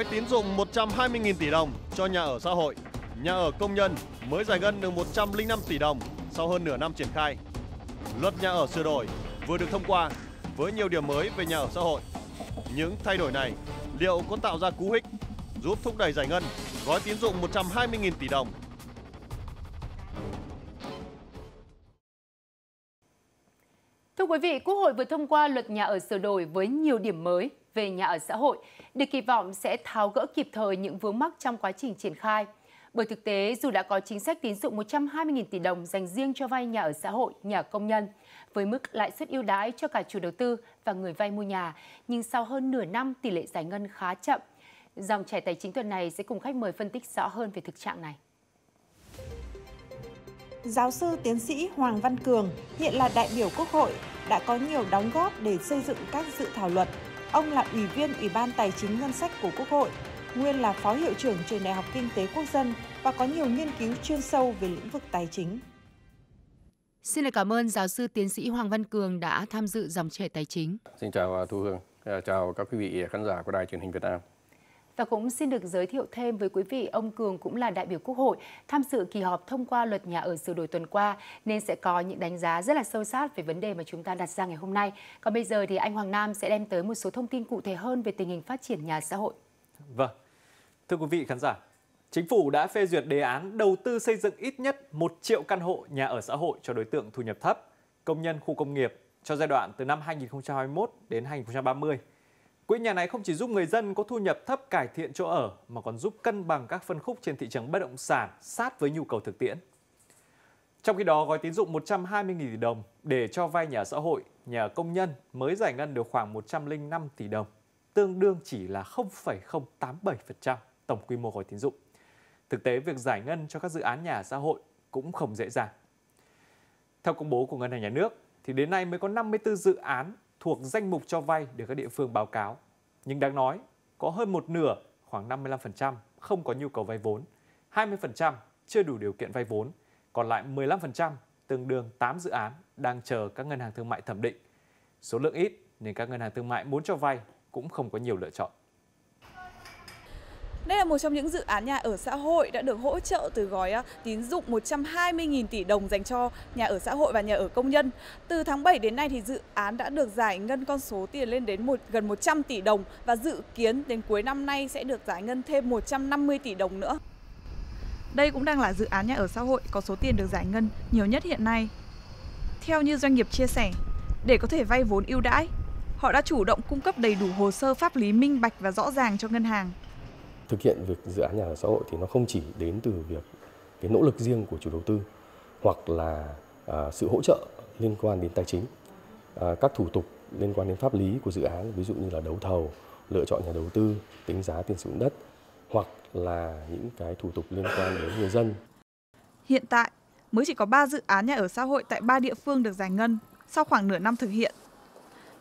Gói tín dụng 120.000 tỷ đồng cho nhà ở xã hội, nhà ở công nhân mới giải ngân được 105 tỷ đồng sau hơn nửa năm triển khai. Luật nhà ở sửa đổi vừa được thông qua với nhiều điểm mới về nhà ở xã hội. Những thay đổi này liệu có tạo ra cú hích giúp thúc đẩy giải ngân gói tín dụng 120.000 tỷ đồng Thưa quý vị, Quốc hội vừa thông qua luật nhà ở sửa đổi với nhiều điểm mới về nhà ở xã hội, được kỳ vọng sẽ tháo gỡ kịp thời những vướng mắc trong quá trình triển khai. Bởi thực tế, dù đã có chính sách tín dụng 120.000 tỷ đồng dành riêng cho vay nhà ở xã hội, nhà công nhân, với mức lãi suất ưu đãi cho cả chủ đầu tư và người vay mua nhà, nhưng sau hơn nửa năm tỷ lệ giải ngân khá chậm. Dòng chảy tài chính tuần này sẽ cùng khách mời phân tích rõ hơn về thực trạng này. Giáo sư tiến sĩ Hoàng Văn Cường hiện là đại biểu Quốc hội, đã có nhiều đóng góp để xây dựng các dự thảo luật. Ông là Ủy viên Ủy ban Tài chính Ngân sách của Quốc hội, nguyên là Phó Hiệu trưởng Trường Đại học Kinh tế Quốc dân và có nhiều nghiên cứu chuyên sâu về lĩnh vực tài chính. Xin được cảm ơn giáo sư tiến sĩ Hoàng Văn Cường đã tham dự dòng chảy tài chính. Xin chào à, Thu Hương, chào các quý vị khán giả của Đài truyền hình Việt Nam. Và cũng xin được giới thiệu thêm với quý vị, ông Cường cũng là đại biểu Quốc hội tham dự kỳ họp thông qua luật nhà ở sửa đổi tuần qua nên sẽ có những đánh giá rất là sâu sát về vấn đề mà chúng ta đặt ra ngày hôm nay. Còn bây giờ thì anh Hoàng Nam sẽ đem tới một số thông tin cụ thể hơn về tình hình phát triển nhà xã hội. Vâng. Thưa quý vị khán giả, Chính phủ đã phê duyệt đề án đầu tư xây dựng ít nhất 1 triệu căn hộ nhà ở xã hội cho đối tượng thu nhập thấp, công nhân khu công nghiệp cho giai đoạn từ năm 2021 đến 2030. Quỹ nhà này không chỉ giúp người dân có thu nhập thấp cải thiện chỗ ở mà còn giúp cân bằng các phân khúc trên thị trường bất động sản sát với nhu cầu thực tiễn. Trong khi đó, gói tín dụng 120.000 tỷ đồng để cho vay nhà xã hội, nhà công nhân mới giải ngân được khoảng 105 tỷ đồng, tương đương chỉ là 0,087% tổng quy mô gói tín dụng. Thực tế, việc giải ngân cho các dự án nhà xã hội cũng không dễ dàng. Theo công bố của Ngân hàng Nhà nước, thì đến nay mới có 54 dự án thuộc danh mục cho vay được các địa phương báo cáo. Nhưng đáng nói, có hơn một nửa, khoảng 55% không có nhu cầu vay vốn, 20% chưa đủ điều kiện vay vốn, còn lại 15% tương đương 8 dự án đang chờ các ngân hàng thương mại thẩm định. Số lượng ít nên các ngân hàng thương mại muốn cho vay cũng không có nhiều lựa chọn. Đây là một trong những dự án nhà ở xã hội đã được hỗ trợ từ gói à, tín dụng 120.000 tỷ đồng dành cho nhà ở xã hội và nhà ở công nhân. Từ tháng 7 đến nay thì dự án đã được giải ngân con số tiền lên đến một gần 100 tỷ đồng và dự kiến đến cuối năm nay sẽ được giải ngân thêm 150 tỷ đồng nữa. Đây cũng đang là dự án nhà ở xã hội có số tiền được giải ngân nhiều nhất hiện nay. Theo như doanh nghiệp chia sẻ, để có thể vay vốn ưu đãi, họ đã chủ động cung cấp đầy đủ hồ sơ pháp lý minh bạch và rõ ràng cho ngân hàng thực hiện việc dự án nhà ở xã hội thì nó không chỉ đến từ việc cái nỗ lực riêng của chủ đầu tư hoặc là à, sự hỗ trợ liên quan đến tài chính à, các thủ tục liên quan đến pháp lý của dự án ví dụ như là đấu thầu lựa chọn nhà đầu tư tính giá tiền sử dụng đất hoặc là những cái thủ tục liên quan đến người dân hiện tại mới chỉ có 3 dự án nhà ở xã hội tại 3 địa phương được giải ngân sau khoảng nửa năm thực hiện.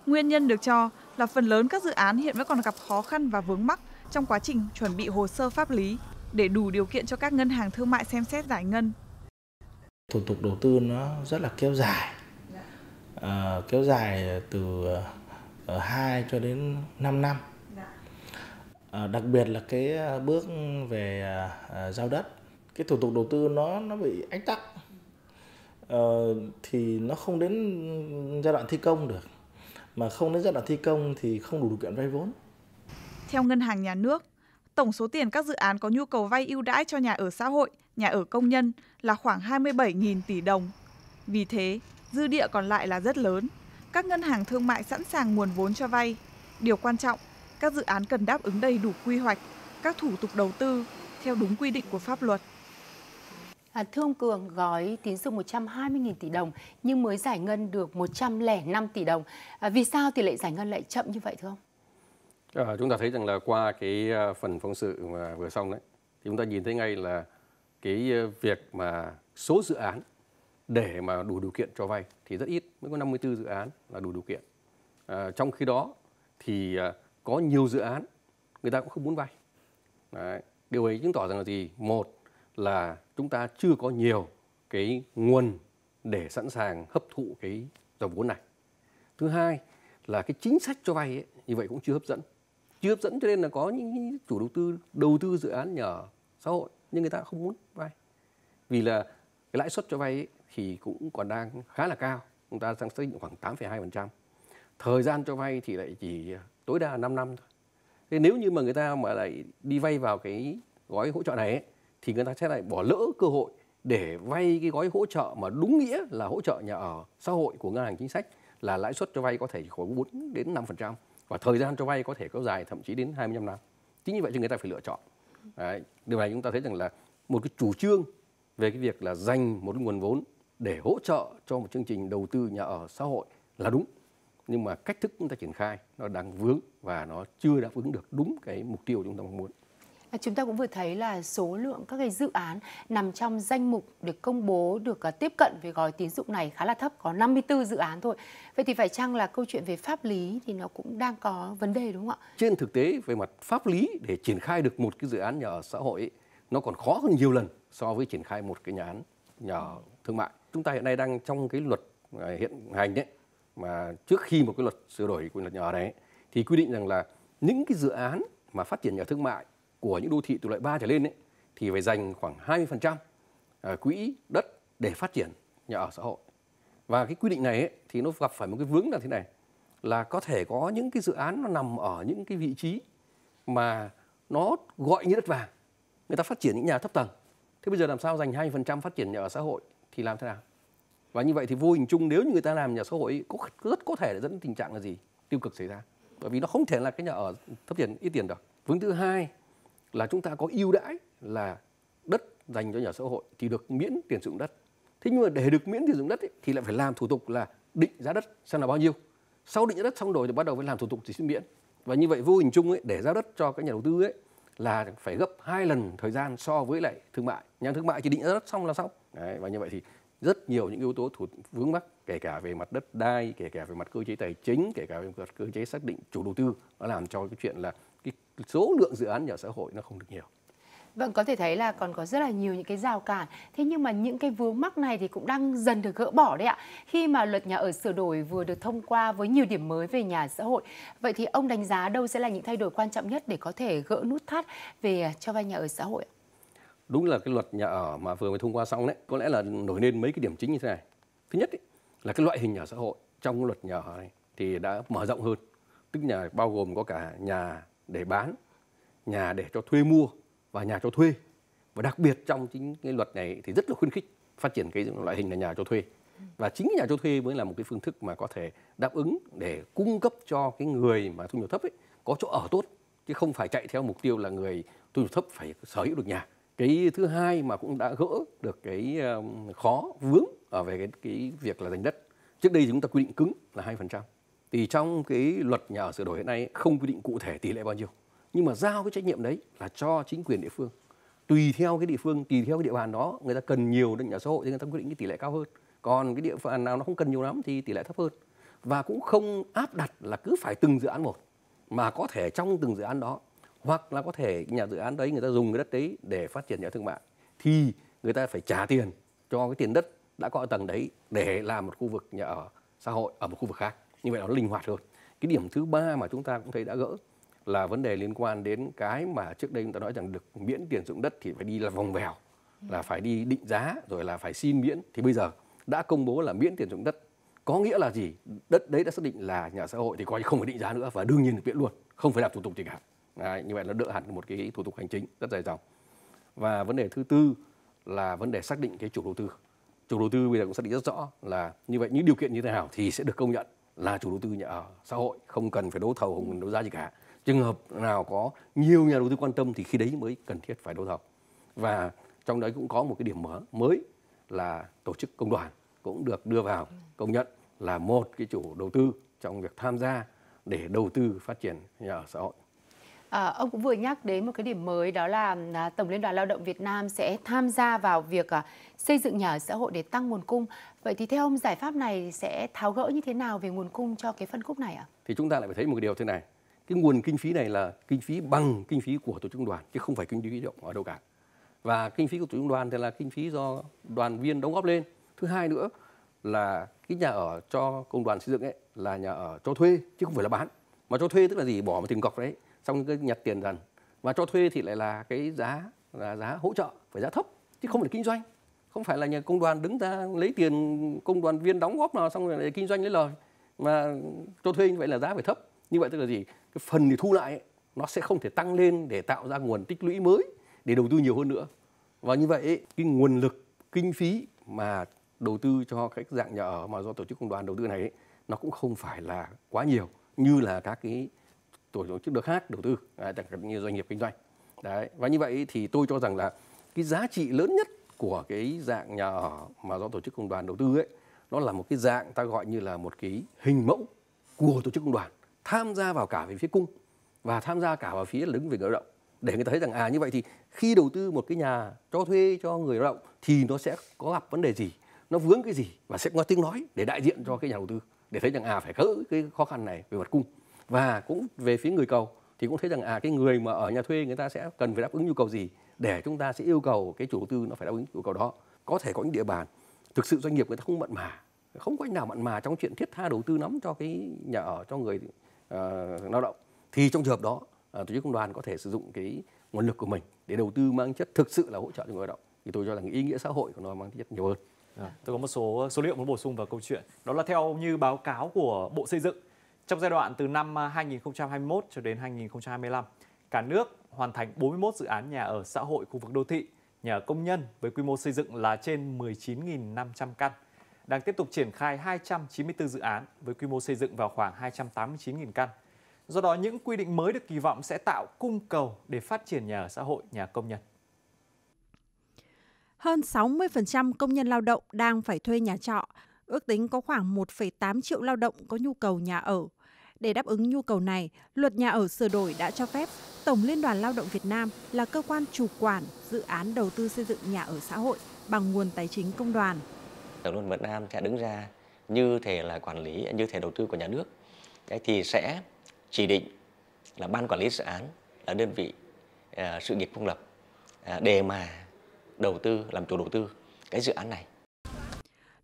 Nguyên nhân được cho là phần lớn các dự án hiện vẫn còn gặp khó khăn và vướng mắc trong quá trình chuẩn bị hồ sơ pháp lý để đủ điều kiện cho các ngân hàng thương mại xem xét giải ngân. Thủ tục đầu tư nó rất là kéo dài, à, kéo dài từ uh, ờ, 2 cho đến 5 năm. À, đặc biệt là cái bước về uh, giao đất, cái thủ tục đầu tư nó nó bị ách tắc, uh, thì nó không đến giai đoạn thi công được, mà không đến giai đoạn thi công thì không đủ điều kiện vay vốn. Theo Ngân hàng Nhà nước, tổng số tiền các dự án có nhu cầu vay ưu đãi cho nhà ở xã hội, nhà ở công nhân là khoảng 27.000 tỷ đồng. Vì thế, dư địa còn lại là rất lớn. Các ngân hàng thương mại sẵn sàng nguồn vốn cho vay. Điều quan trọng, các dự án cần đáp ứng đầy đủ quy hoạch, các thủ tục đầu tư theo đúng quy định của pháp luật. À, thưa ông Cường, gói tín dụng 120.000 tỷ đồng nhưng mới giải ngân được 105 tỷ đồng. À, vì sao tỷ lệ giải ngân lại chậm như vậy thưa ông? À, chúng ta thấy rằng là qua cái ờ, phần phóng sự mà vừa xong đấy thì chúng ta nhìn thấy ngay là cái ờ, việc mà số dự án để mà đủ điều kiện cho vay thì rất ít mới có 54 dự án là đủ điều kiện. À, trong khi đó thì có nhiều dự án người ta cũng không muốn vay. Đấy. điều ấy chứng tỏ rằng là gì? Một là chúng ta chưa có nhiều cái nguồn để sẵn sàng hấp thụ cái dòng vốn này. Thứ hai là cái chính sách cho vay ấy, như vậy cũng chưa hấp dẫn chưa hấp dẫn cho nên là có những chủ đầu tư đầu tư dự án nhà xã hội nhưng người ta không muốn vay. Vì là cái lãi suất cho vay ấy, thì cũng còn đang khá là cao chúng ta đang xác định khoảng 8,2% thời gian cho vay thì lại chỉ tối đa 5 năm thôi. Thế nếu như mà người ta mà lại đi vay vào cái gói hỗ trợ này ấy, thì người ta sẽ lại bỏ lỡ cơ hội để vay cái gói hỗ trợ mà đúng nghĩa là hỗ trợ nhà ở xã hội của ngân hàng chính sách là lãi suất cho vay có thể khoảng 4 đến 5% và thời gian cho vay có thể kéo dài thậm chí đến 25 năm. Chính như vậy thì người ta phải lựa chọn. Đấy. Điều này chúng ta thấy rằng là một cái chủ trương về cái việc là dành một cái nguồn vốn để hỗ trợ cho một chương trình đầu tư nhà ở xã hội là đúng. Nhưng mà cách thức chúng ta triển khai nó đang vướng và nó chưa đáp ứng được đúng cái mục tiêu chúng ta mong muốn. À, chúng ta cũng vừa thấy là số lượng các cái dự án nằm trong danh mục được công bố được à, tiếp cận về gói tín dụng này khá là thấp, có 54 dự án thôi. Vậy thì phải chăng là câu chuyện về pháp lý thì nó cũng đang có vấn đề đúng không ạ? Trên thực tế về mặt pháp lý để triển khai được một cái dự án nhà ở xã hội ấy, nó còn khó hơn nhiều lần so với triển khai một cái nhà án nhà ở thương mại. Chúng ta hiện nay đang trong cái luật à, hiện hành đấy mà trước khi một cái luật sửa đổi của luật nhà ở này ấy, thì quy định rằng là những cái dự án mà phát triển nhà thương mại của những đô thị từ loại 3 trở lên ấy, thì phải dành khoảng 20% à, quỹ đất để phát triển nhà ở xã hội. Và cái quy định này ấy, thì nó gặp phải một cái vướng là thế này là có thể có những cái dự án nó nằm ở những cái vị trí mà nó gọi như đất vàng. Người ta phát triển những nhà thấp tầng. Thế bây giờ làm sao dành 20% phát triển nhà ở xã hội thì làm thế nào? Và như vậy thì vô hình chung nếu như người ta làm nhà xã hội có rất có thể là dẫn tình trạng là gì? Tiêu cực xảy ra. Bởi vì nó không thể là cái nhà ở thấp tiền ít tiền được. Vướng thứ hai là chúng ta có ưu đãi là đất dành cho nhà xã hội thì được miễn tiền sử dụng đất. Thế nhưng mà để được miễn tiền sử dụng đất ấy, thì lại phải làm thủ tục là định giá đất xem là bao nhiêu. Sau định giá đất xong rồi thì bắt đầu phải làm thủ tục thì xin miễn. Và như vậy vô hình chung ấy, để giao đất cho các nhà đầu tư ấy là phải gấp hai lần thời gian so với lại thương mại. Nhà thương mại chỉ định giá đất xong là xong. Đấy, và như vậy thì rất nhiều những yếu tố thủ vướng mắc kể cả về mặt đất đai, kể cả về mặt cơ chế tài chính, kể cả về mặt cơ chế xác định chủ đầu tư nó làm cho cái chuyện là cái số lượng dự án nhà xã hội nó không được nhiều. Vâng, có thể thấy là còn có rất là nhiều những cái rào cản. Thế nhưng mà những cái vướng mắc này thì cũng đang dần được gỡ bỏ đấy ạ. Khi mà luật nhà ở sửa đổi vừa được thông qua với nhiều điểm mới về nhà xã hội. Vậy thì ông đánh giá đâu sẽ là những thay đổi quan trọng nhất để có thể gỡ nút thắt về cho vay nhà ở xã hội? Đúng là cái luật nhà ở mà vừa mới thông qua xong đấy, có lẽ là nổi lên mấy cái điểm chính như thế này. Thứ nhất ý, là cái loại hình nhà xã hội trong luật nhà ở này thì đã mở rộng hơn. Tức nhà bao gồm có cả nhà để bán, nhà để cho thuê mua và nhà cho thuê. Và đặc biệt trong chính cái luật này thì rất là khuyến khích phát triển cái loại hình là nhà cho thuê. Và chính nhà cho thuê mới là một cái phương thức mà có thể đáp ứng để cung cấp cho cái người mà thu nhập thấp ấy có chỗ ở tốt chứ không phải chạy theo mục tiêu là người thu nhập thấp phải sở hữu được nhà. Cái thứ hai mà cũng đã gỡ được cái um, khó vướng ở về cái cái việc là giành đất. Trước đây chúng ta quy định cứng là 2%. Thì trong cái luật nhà ở sửa đổi hiện nay không quy định cụ thể tỷ lệ bao nhiêu. Nhưng mà giao cái trách nhiệm đấy là cho chính quyền địa phương. Tùy theo cái địa phương, tùy theo cái địa bàn đó, người ta cần nhiều đến nhà xã hội thì người ta quyết định cái tỷ lệ cao hơn. Còn cái địa bàn nào nó không cần nhiều lắm thì tỷ lệ thấp hơn. Và cũng không áp đặt là cứ phải từng dự án một, mà có thể trong từng dự án đó, hoặc là có thể nhà dự án đấy người ta dùng cái đất đấy để phát triển nhà thương mại, thì người ta phải trả tiền cho cái tiền đất đã có ở tầng đấy để làm một khu vực nhà ở xã hội ở một khu vực khác như vậy nó linh hoạt hơn. Cái điểm thứ ba mà chúng ta cũng thấy đã gỡ là vấn đề liên quan đến cái mà trước đây chúng ta nói rằng được miễn tiền dụng đất thì phải đi là vòng vèo là phải đi định giá rồi là phải xin miễn. Thì bây giờ đã công bố là miễn tiền dụng đất có nghĩa là gì? Đất đấy đã xác định là nhà xã hội thì coi không phải định giá nữa và đương nhiên được miễn luôn không phải làm thủ tục gì cả. Đấy, như vậy nó đỡ hẳn một cái thủ tục hành chính rất dài dòng. Và vấn đề thứ tư là vấn đề xác định cái chủ đầu tư. Chủ đầu tư bây giờ cũng xác định rất rõ là như vậy những điều kiện như thế nào thì sẽ được công nhận là chủ đầu tư nhà ở xã hội, không cần phải đấu thầu, không cần đấu giá gì cả trường hợp nào có nhiều nhà đầu tư quan tâm thì khi đấy mới cần thiết phải đấu thầu và trong đấy cũng có một cái điểm mở mới là tổ chức công đoàn cũng được đưa vào công nhận là một cái chủ đầu tư trong việc tham gia để đầu tư phát triển nhà ở xã hội. À, ông cũng vừa nhắc đến một cái điểm mới đó là à, Tổng Liên đoàn Lao động Việt Nam sẽ tham gia vào việc à, xây dựng nhà ở xã hội để tăng nguồn cung. Vậy thì theo ông giải pháp này sẽ tháo gỡ như thế nào về nguồn cung cho cái phân khúc này ạ? Thì chúng ta lại phải thấy một cái điều thế này. Cái nguồn kinh phí này là kinh phí bằng kinh phí của tổ chức đoàn chứ không phải kinh phí động ở đâu cả. Và kinh phí của tổ chức đoàn thì là kinh phí do đoàn viên đóng góp lên. Thứ hai nữa là cái nhà ở cho công đoàn xây dựng ấy là nhà ở cho thuê chứ không phải là bán. Mà cho thuê tức là gì? Bỏ một tiền cọc đấy trong cái nhặt tiền dần. Và cho thuê thì lại là cái giá là giá hỗ trợ phải giá thấp chứ không phải kinh doanh. Không phải là nhà công đoàn đứng ra lấy tiền công đoàn viên đóng góp nào xong rồi lại kinh doanh lấy lời. Mà cho thuê như vậy là giá phải thấp. Như vậy tức là gì? Cái phần thì thu lại ấy, nó sẽ không thể tăng lên để tạo ra nguồn tích lũy mới để đầu tư nhiều hơn nữa. Và như vậy ấy, cái nguồn lực kinh phí mà đầu tư cho các dạng nhà ở mà do tổ chức công đoàn đầu tư này ấy, nó cũng không phải là quá nhiều như là các cái tổ chức được khác đầu tư à, chẳng hạn như doanh nghiệp kinh doanh. Đấy và như vậy thì tôi cho rằng là cái giá trị lớn nhất của cái dạng nhà ở mà do tổ chức công đoàn đầu tư ấy nó là một cái dạng ta gọi như là một cái hình mẫu của tổ chức công đoàn tham gia vào cả về phía cung và tham gia cả vào phía đứng về người lao động. Để người ta thấy rằng à như vậy thì khi đầu tư một cái nhà cho thuê cho người lao động thì nó sẽ có gặp vấn đề gì nó vướng cái gì và sẽ có tiếng nói để đại diện cho cái nhà đầu tư để thấy rằng à phải gỡ cái khó khăn này về mặt cung và cũng về phía người cầu thì cũng thấy rằng à cái người mà ở nhà thuê người ta sẽ cần phải đáp ứng nhu cầu gì để chúng ta sẽ yêu cầu cái chủ đầu tư nó phải đáp ứng nhu cầu đó. Có thể có những địa bàn thực sự doanh nghiệp người ta không mặn mà không có anh nào mặn mà trong chuyện thiết tha đầu tư lắm cho cái nhà ở cho người uh, lao động. Thì trong trường hợp đó uh, tổ chức công đoàn có thể sử dụng cái nguồn lực của mình để đầu tư mang chất thực sự là hỗ trợ cho người lao động. Thì tôi cho rằng ý nghĩa xã hội của nó mang chất nhiều hơn. À, tôi có một số ờ, số liệu muốn bổ sung vào câu chuyện. Đó là theo như báo cáo của Bộ Xây dựng trong giai đoạn từ năm à, 2021 cho đến 2025 cả nước hoàn thành 41 dự án nhà ở xã hội khu vực đô thị, nhà ở công nhân với quy mô xây dựng là trên 19.500 căn. Đang tiếp tục triển khai 294 dự án với quy mô xây dựng vào khoảng 289.000 căn. Do đó, những quy định mới được kỳ vọng sẽ tạo cung cầu để phát triển nhà ở xã hội, nhà công nhân. Hơn 60% công nhân lao động đang phải thuê nhà trọ, ước tính có khoảng 1,8 triệu lao động có nhu cầu nhà ở. Để đáp ứng nhu cầu này, luật nhà ở sửa đổi đã cho phép Tổng Liên đoàn Lao động Việt Nam là cơ quan chủ quản dự án đầu tư xây dựng nhà ở xã hội bằng nguồn tài chính công đoàn. Tổng Liên đoàn Việt Nam sẽ đứng ra như thể là quản lý, như thể đầu tư của nhà nước. Đấy thì sẽ chỉ định là ban quản lý dự án là đơn vị uh, sự nghiệp công lập uh, để mà đầu tư làm chủ đầu tư cái dự án này.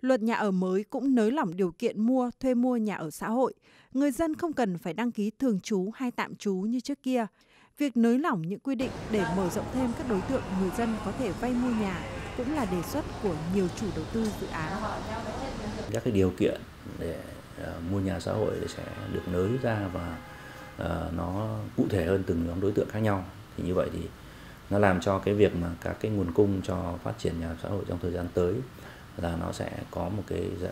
Luật nhà ở mới cũng nới lỏng điều kiện mua, thuê mua nhà ở xã hội. Người dân không cần phải đăng ký thường trú hay tạm trú như trước kia. Việc nới lỏng những quy định để mở rộng thêm các đối tượng người dân có thể vay mua nhà cũng là đề xuất của nhiều chủ đầu tư dự án. Các cái điều kiện để ờ, mua nhà xã hội sẽ được nới ra và ờ, nó cụ thể hơn từng nhóm đối tượng khác nhau. Thì như vậy thì nó làm cho cái việc mà các cái nguồn cung cho phát triển nhà xã hội trong thời gian tới là nó sẽ có một cái, dạ,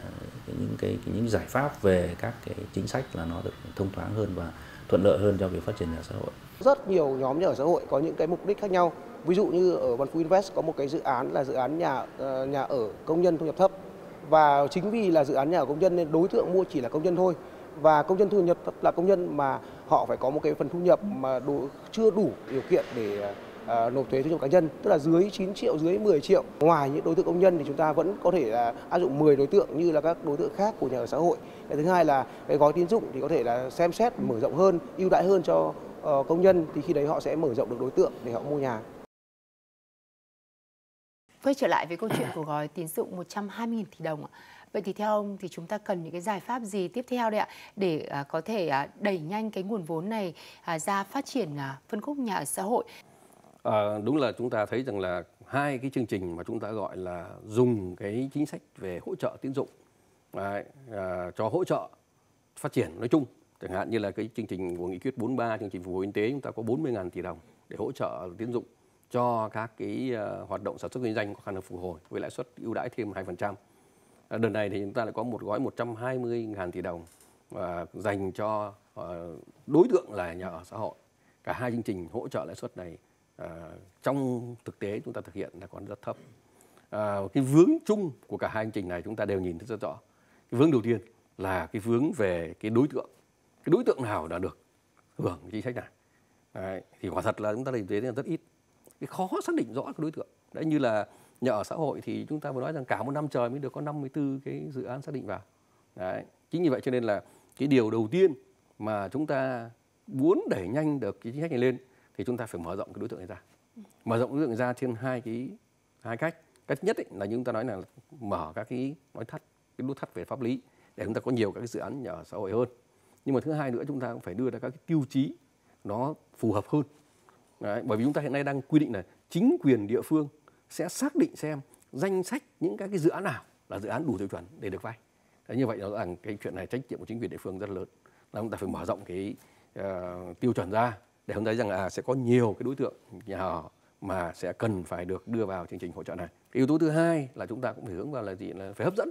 những cái, những giải pháp về các cái chính sách là nó được thông thoáng hơn và thuận lợi hơn cho việc phát triển nhà xã hội. Rất nhiều nhóm nhà ở xã hội có những cái mục đích khác nhau. Ví dụ như ở Văn Phú Invest có một cái dự án là dự án nhà ờ, nhà ở công nhân thu nhập thấp và chính vì là dự án nhà ở công nhân nên đối tượng mua chỉ là công nhân thôi và công nhân thu nhập thấp là công nhân mà họ phải có một cái phần thu nhập mà đủ, chưa đủ điều kiện để ờ, À, nộp thuế thu nhập cá nhân tức là dưới 9 triệu dưới 10 triệu ngoài những đối tượng công nhân thì chúng ta vẫn có thể là áp dụng 10 đối tượng như là các đối tượng khác của nhà ở xã hội cái thứ hai là cái gói tín dụng thì có thể là xem xét mở rộng hơn ưu đãi hơn cho ờ, công nhân thì khi đấy họ sẽ mở rộng được đối tượng để họ mua nhà Quay trở lại với câu chuyện của gói tín dụng 120.000 tỷ đồng. Vậy thì theo ông thì chúng ta cần những cái giải pháp gì tiếp theo đây ạ để à, có thể à, đẩy nhanh cái nguồn vốn này à, ra phát triển phân khúc nhà ở xã hội? À, đúng là chúng ta thấy rằng là hai cái chương trình mà chúng ta gọi là dùng cái chính sách về hỗ trợ tín dụng à, à, cho hỗ trợ phát triển nói chung chẳng hạn như là cái chương trình của nghị quyết 43 chương trình phục hồi kinh tế chúng ta có 40.000 tỷ đồng để hỗ trợ tín dụng cho các cái uh, hoạt động sản xuất kinh doanh có khả năng phục hồi với lãi suất ưu đãi thêm 2%. À, ờ, đợt này thì chúng ta lại có một gói 120.000 tỷ đồng uh, dành cho uh, đối tượng là nhà ở xã hội. Cả hai chương trình hỗ trợ lãi suất này à, trong thực tế chúng ta thực hiện là còn rất thấp. À, cái vướng chung của cả hai hành trình này chúng ta đều nhìn thấy rất rõ. Cái vướng đầu tiên là cái vướng về cái đối tượng cái đối tượng nào đã được hưởng chính sách này. Đấy, thì quả thật là chúng ta nhìn thấy là rất ít. Cái khó xác định rõ cái đối tượng. Đấy như là nhà ở xã hội thì chúng ta vừa nói rằng cả một năm trời mới được có 54 cái dự án xác định vào. Đấy chính vì vậy cho nên là cái điều đầu tiên mà chúng ta muốn đẩy nhanh được cái chính sách này lên thì chúng ta phải mở rộng cái đối tượng này ra. Mở rộng đối tượng này ra trên hai cái hai cách. Cách nhất ấy, là như chúng ta nói là mở các cái nói thắt cái nút thắt về pháp lý để chúng ta có nhiều các cái dự án nhà ở xã hội hơn. Nhưng mà thứ hai nữa chúng ta cũng phải đưa ra các cái tiêu chí nó phù hợp hơn. Đấy, bởi vì chúng ta hiện nay đang quy định là chính quyền địa phương sẽ xác định xem danh sách những các cái dự án nào là dự án đủ tiêu chuẩn để được vay. Đấy, như vậy rõ ràng cái chuyện này trách nhiệm của chính quyền địa phương rất lớn. Là chúng ta phải mở rộng cái uh, tiêu chuẩn ra để chúng ta thấy rằng là à, sẽ có nhiều cái đối tượng nhà ở mà sẽ cần phải được đưa vào chương trình hỗ trợ này. Cái yếu tố thứ hai là chúng ta cũng phải hướng vào là gì là phải hấp dẫn.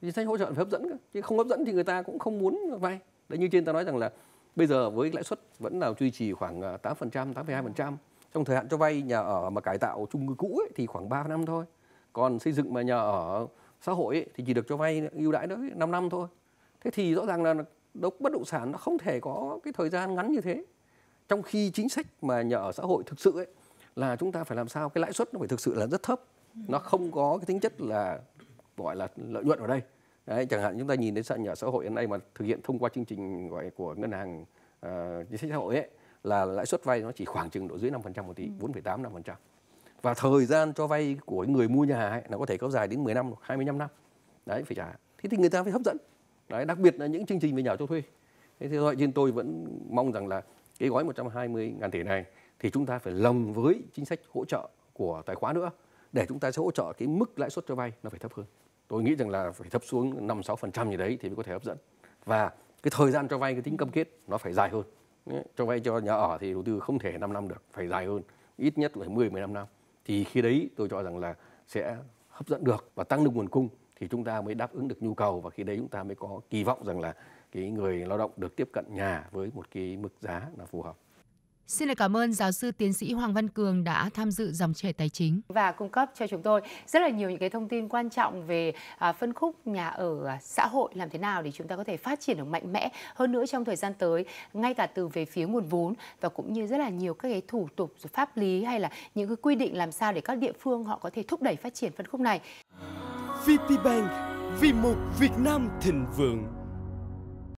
Chính sách hỗ trợ phải hấp dẫn chứ không hấp dẫn thì người ta cũng không muốn vay. Đấy như trên ta nói rằng là bây giờ với lãi suất vẫn là duy trì khoảng à, 8%, 8,2%. Trong thời hạn cho vay nhà ở mà cải tạo chung cư cũ ấy, thì khoảng 3 năm thôi. Còn xây dựng mà nhà ở xã hội ấy, thì chỉ được cho vay ưu đãi đó 5 năm thôi. Thế thì rõ ràng là đốc bất động sản nó không thể có cái thời gian ngắn như thế. Trong khi chính sách mà nhà ở xã hội thực sự ấy là chúng ta phải làm sao cái lãi suất nó phải thực sự là rất thấp. Nó không có cái tính chất là gọi là lợi nhuận ở đây. Đấy, chẳng hạn chúng ta nhìn đến nhà ở xã hội hiện nay mà thực hiện thông qua chương trình gọi của ngân hàng uh, chính sách xã hội ấy là lãi suất vay nó chỉ khoảng chừng độ dưới 5% một tỷ, 4,8 5%. Và thời gian cho vay của người mua nhà ấy, nó có thể kéo dài đến 10 năm, 25 năm. Đấy phải trả. Thế thì người ta phải hấp dẫn. Đấy, đặc biệt là những chương trình về nhà cho thuê. Thế thì vậy trên tôi vẫn mong rằng là cái gói 120 ngàn tỷ này thì chúng ta phải lồng với chính sách hỗ trợ của tài khoá nữa để chúng ta sẽ hỗ trợ cái mức lãi suất cho vay nó phải thấp hơn. Tôi nghĩ rằng là phải thấp xuống 5 6% gì đấy thì mới có thể hấp dẫn. Và cái thời gian cho vay cái tính cam kết nó phải dài hơn. Cho vay cho nhà ở thì đầu tư không thể 5 năm được, phải dài hơn, ít nhất phải 10 15 năm. Thì khi đấy tôi cho rằng là sẽ hấp dẫn được và tăng được nguồn cung thì chúng ta mới đáp ứng được nhu cầu và khi đấy chúng ta mới có kỳ vọng rằng là cái người lao động được tiếp cận nhà với một cái mức giá là phù hợp. Xin được cảm ơn giáo sư tiến sĩ Hoàng Văn Cường đã tham dự dòng trẻ tài chính và cung cấp cho chúng tôi rất là nhiều những cái thông tin quan trọng về à, phân khúc nhà ở à, xã hội làm thế nào để chúng ta có thể phát triển được mạnh mẽ hơn nữa trong thời gian tới ngay cả từ về phía nguồn vốn và cũng như rất là nhiều các cái thủ tục pháp lý hay là những cái quy định làm sao để các địa phương họ có thể thúc đẩy phát triển phân khúc này. VPBank vì một Việt Nam thịnh vượng.